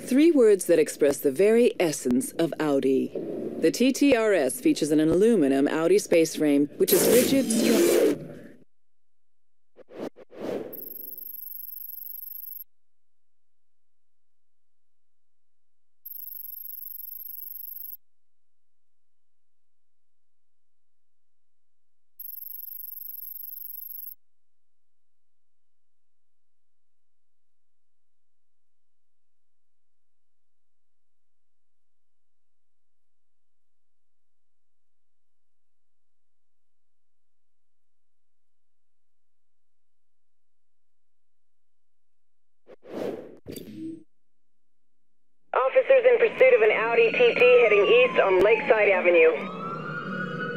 Three words that express the very essence of Audi. The TTRS features an aluminum Audi space frame, which is rigid, strong. Officers in pursuit of an Audi TT heading east on Lakeside Avenue.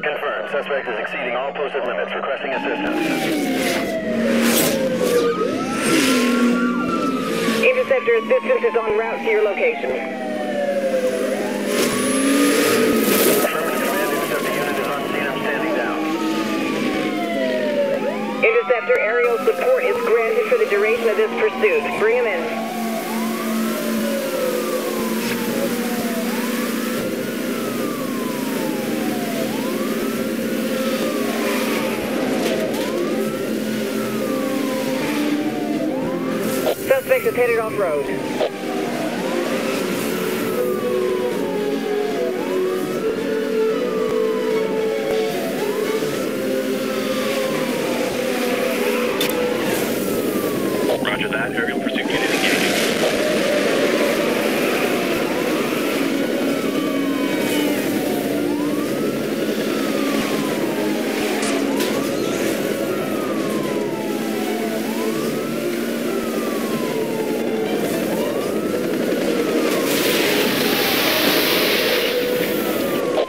Confirmed. Suspect is exceeding all posted limits. Requesting assistance. Interceptor assistance is on route to your location. Affirmative command. Interceptor unit on scene. I'm standing down. Interceptor aerial support is granted for the duration of this pursuit. Bring him in. Suspect is headed off road. Roger that. Aerial pursuit unit engaging.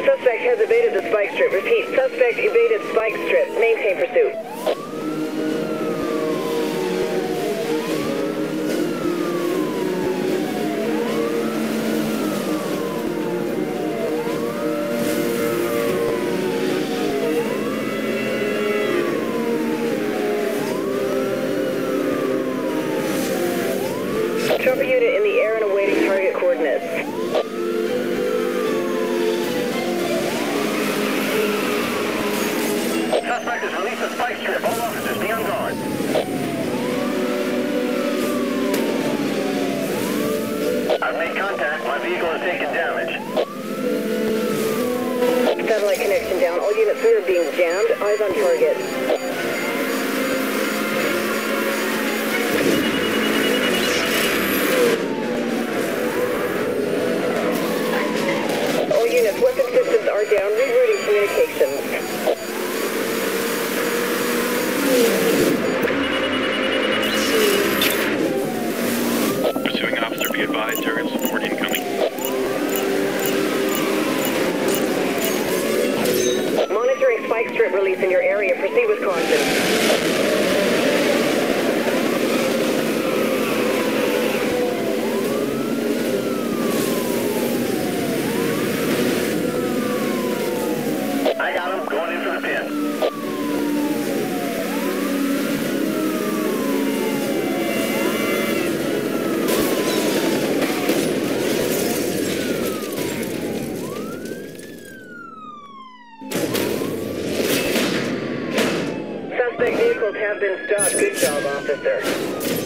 Suspect has evaded the spike strip. Repeat, suspect evaded spike strip. Maintain pursuit. Vehicle damage. Satellite connection down. All units, we are being jammed. Eyes on target. release in your area. Proceed with caution. I got him going in for the pin. have been stopped. Good job, officer.